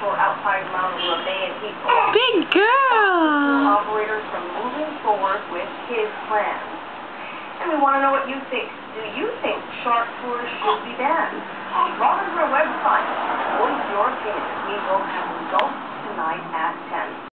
Shore outside Mauna Lua and Heathrow. Big girl. operators from moving forward with his plans. And we want to know what you think. Do you think shark tours should be banned? Log on to our website. What is your opinion. We will have results tonight at 10.